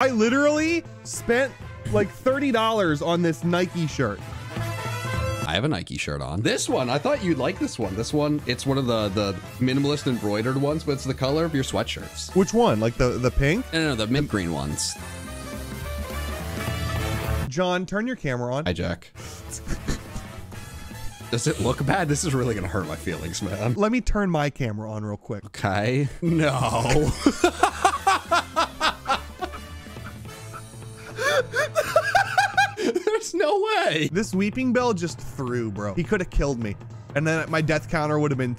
I literally spent like $30 on this Nike shirt. I have a Nike shirt on. This one, I thought you'd like this one. This one, it's one of the the minimalist embroidered ones, but it's the color of your sweatshirts. Which one? Like the, the pink? No, no, no the mint green ones. John, turn your camera on. Hi, Jack. Does it look bad? This is really gonna hurt my feelings, man. Let me turn my camera on real quick. Okay. No. There's no way. This Weepinbell just threw, bro. He could have killed me. And then my death counter would have been